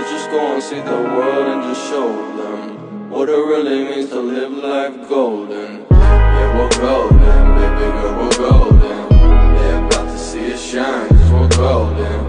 Let's just go and see the world and just show them what it really means to live life golden. Yeah, we're golden, baby girl, we're golden. They're about to see us shine, cause we're golden.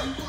I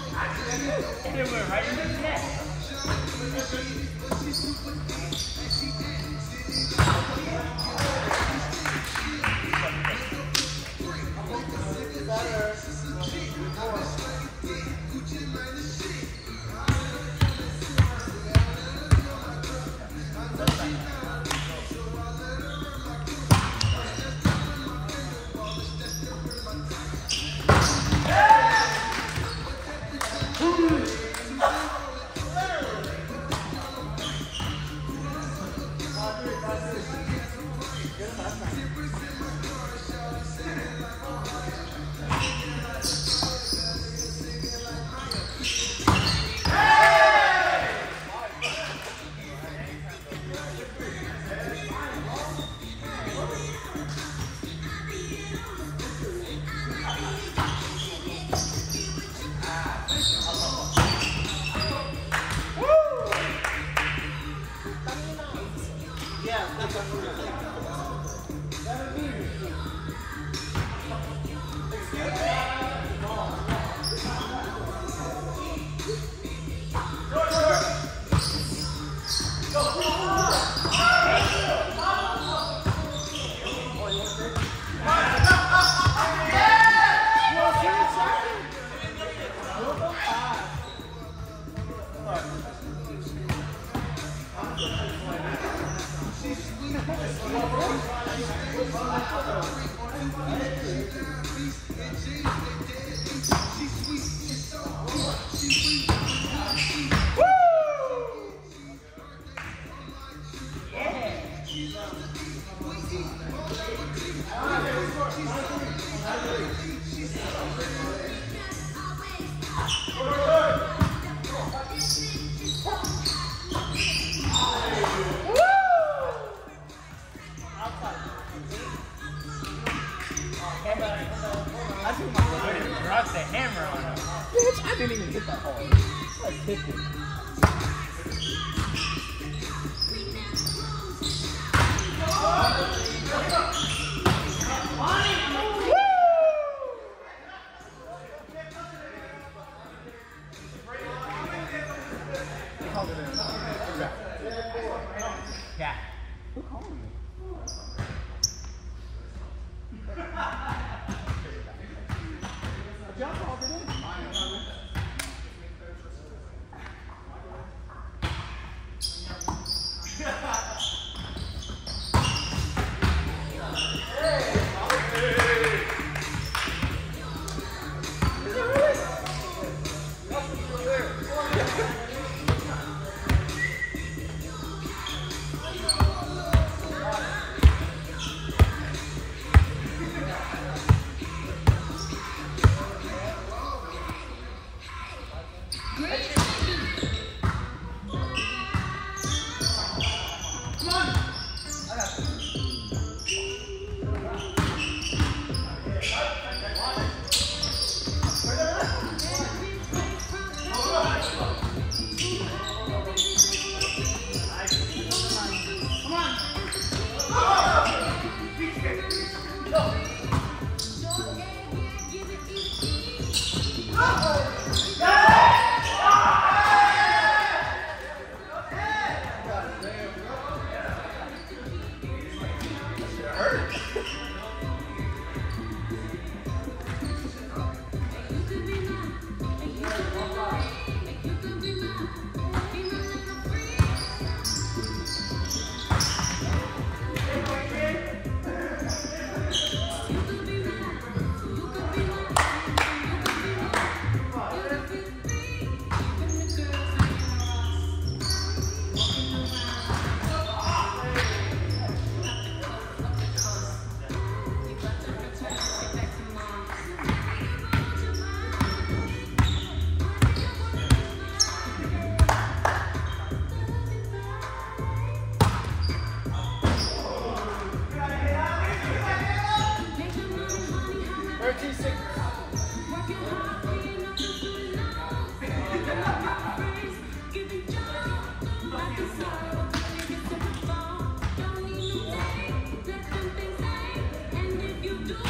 Seven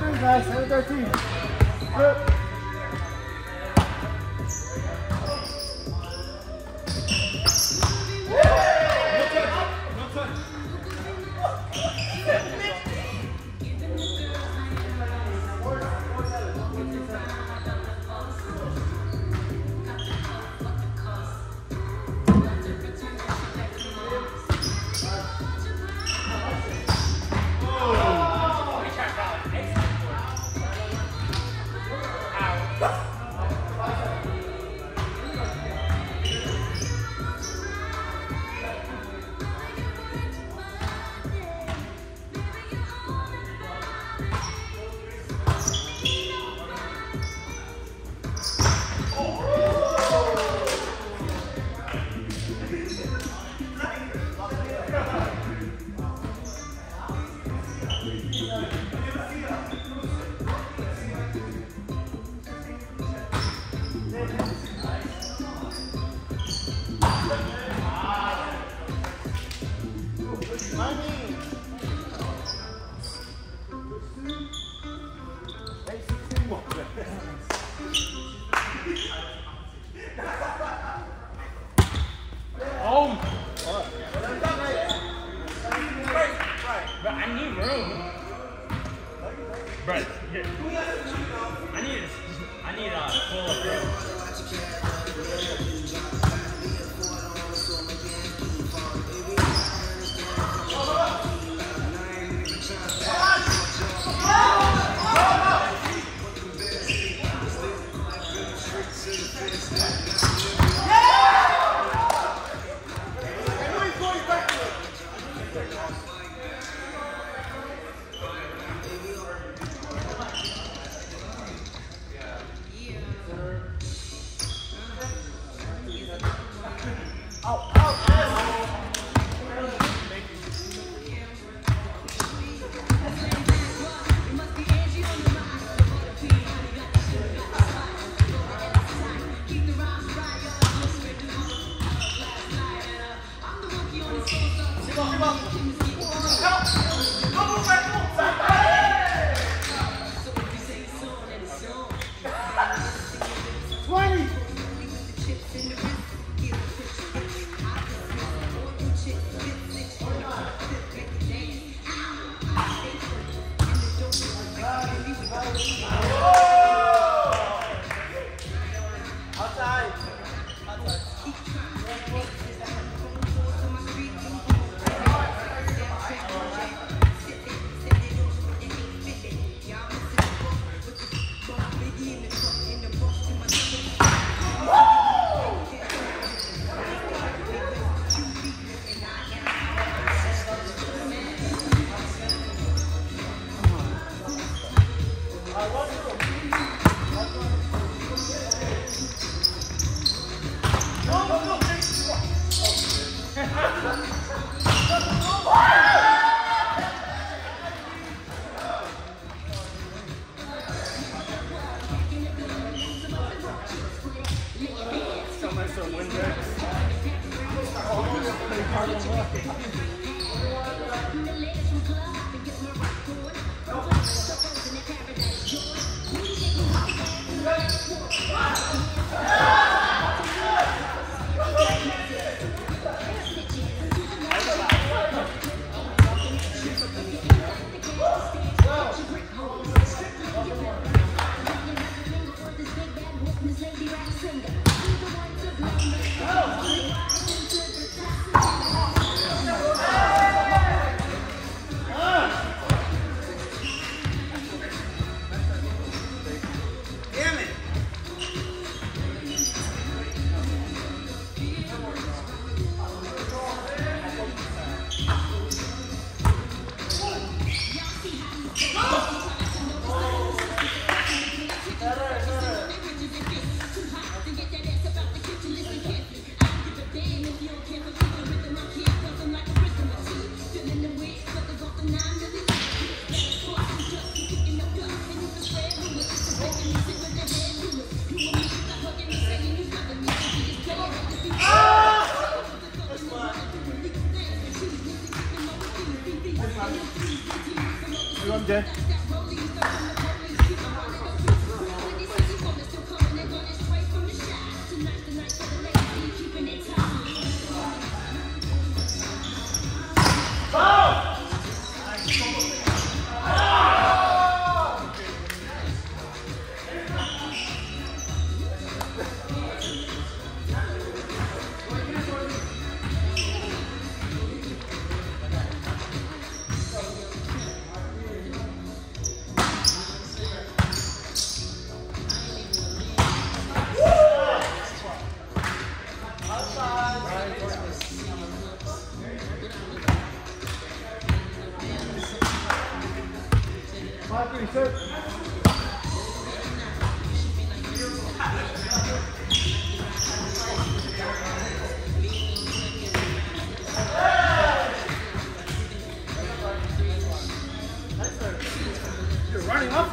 three, guys. Seven thirteen. Good.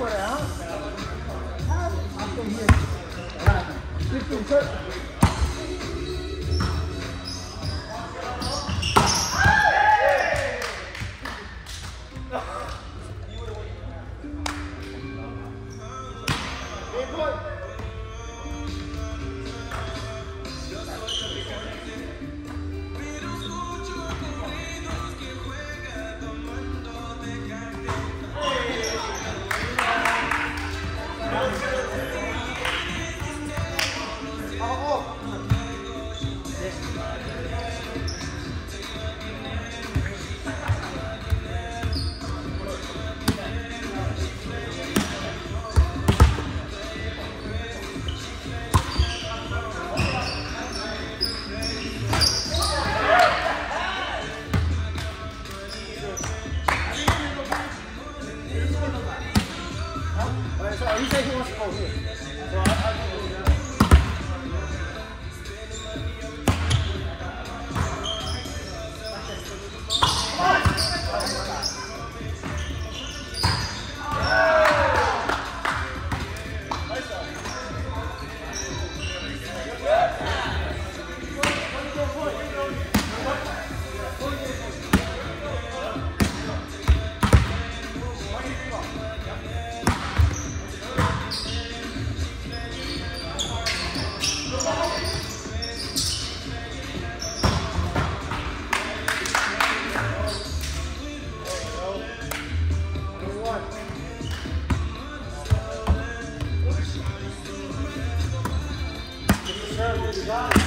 for it, huh? I'm from here. Right. Keep doing it. Good point. Obrigado.